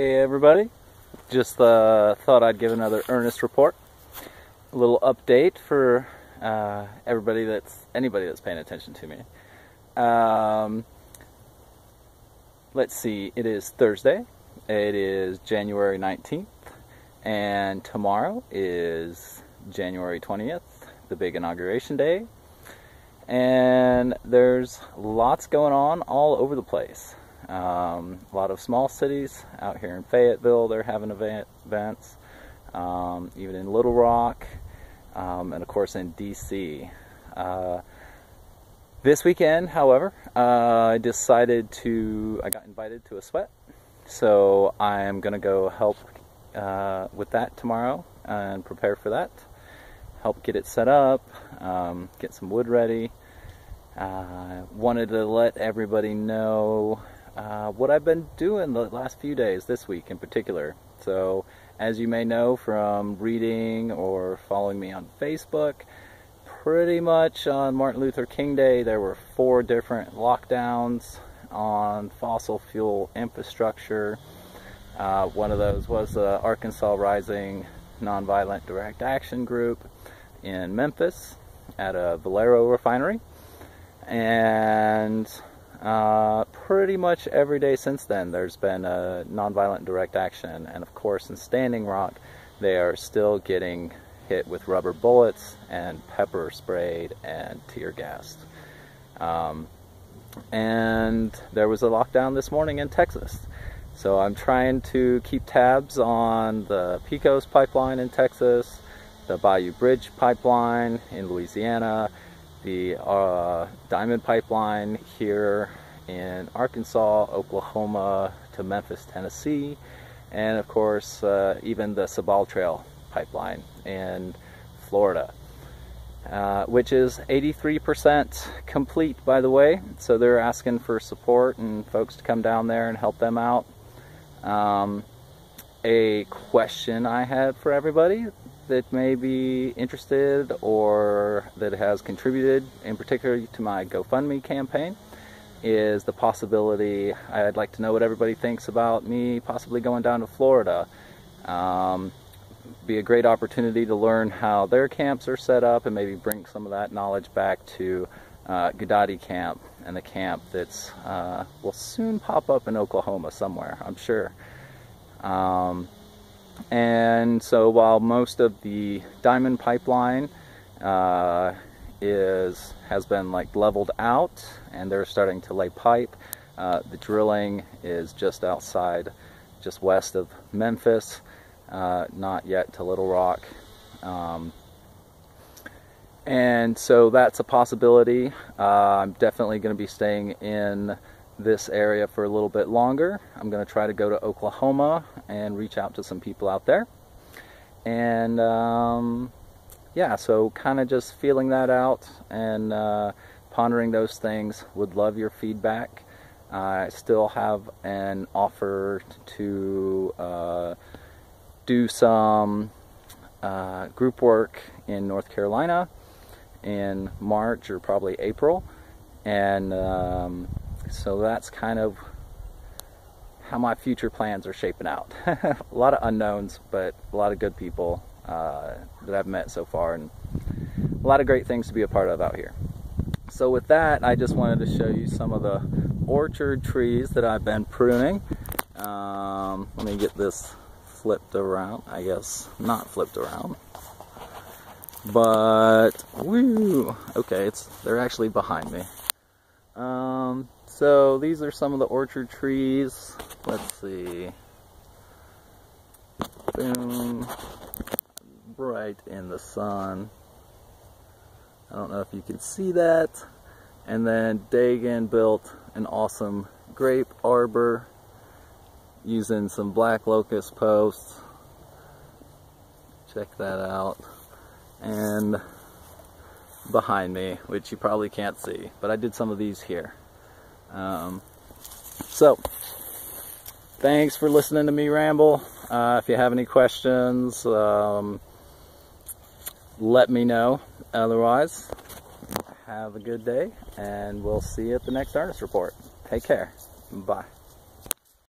Hey everybody, just uh, thought I'd give another Ernest report. A little update for uh, everybody that's, anybody that's paying attention to me. Um, let's see, it is Thursday, it is January 19th, and tomorrow is January 20th, the big inauguration day. And there's lots going on all over the place. Um, a lot of small cities out here in Fayetteville, they're having event, events. Um, even in Little Rock, um, and of course in DC. Uh, this weekend, however, uh, I decided to, I got invited to a sweat, so I'm going to go help uh, with that tomorrow and prepare for that. Help get it set up, um, get some wood ready. Uh, wanted to let everybody know uh, what I've been doing the last few days, this week in particular. So, as you may know from reading or following me on Facebook, pretty much on Martin Luther King Day, there were four different lockdowns on fossil fuel infrastructure. Uh, one of those was the Arkansas Rising Nonviolent Direct Action Group in Memphis at a Valero refinery. And uh, pretty much every day since then, there's been a nonviolent direct action, and of course, in Standing Rock, they are still getting hit with rubber bullets and pepper sprayed and tear gassed. Um, and there was a lockdown this morning in Texas. So I'm trying to keep tabs on the Pecos pipeline in Texas, the Bayou Bridge pipeline in Louisiana, the uh, Diamond Pipeline here in Arkansas, Oklahoma to Memphis, Tennessee, and of course uh, even the Sabal Trail pipeline in Florida. Uh, which is 83% complete by the way so they're asking for support and folks to come down there and help them out um, a question I had for everybody that may be interested or that has contributed in particular to my GoFundMe campaign is the possibility, I'd like to know what everybody thinks about me possibly going down to Florida. Um, be a great opportunity to learn how their camps are set up and maybe bring some of that knowledge back to uh, Camp and the camp that's uh, will soon pop up in Oklahoma somewhere, I'm sure. Um, and so while most of the diamond pipeline uh, is has been like leveled out and they're starting to lay pipe, uh, the drilling is just outside, just west of Memphis, uh, not yet to Little Rock. Um, and so that's a possibility. Uh, I'm definitely going to be staying in this area for a little bit longer. I'm going to try to go to Oklahoma and reach out to some people out there. And um, yeah, so kind of just feeling that out and uh, pondering those things. Would love your feedback. I still have an offer to uh, do some uh, group work in North Carolina in March or probably April. And um, so that's kind of how my future plans are shaping out. a lot of unknowns, but a lot of good people uh, that I've met so far, and a lot of great things to be a part of out here. So with that, I just wanted to show you some of the orchard trees that I've been pruning. Um, let me get this flipped around, I guess, not flipped around. But, woo, okay, it's they're actually behind me. So these are some of the orchard trees. Let's see. Boom. Bright in the sun. I don't know if you can see that. And then Dagan built an awesome grape arbor using some black locust posts. Check that out. And behind me, which you probably can't see, but I did some of these here. Um, so, thanks for listening to me ramble. Uh, if you have any questions, um, let me know. Otherwise, have a good day, and we'll see you at the next Ernest Report. Take care. Bye.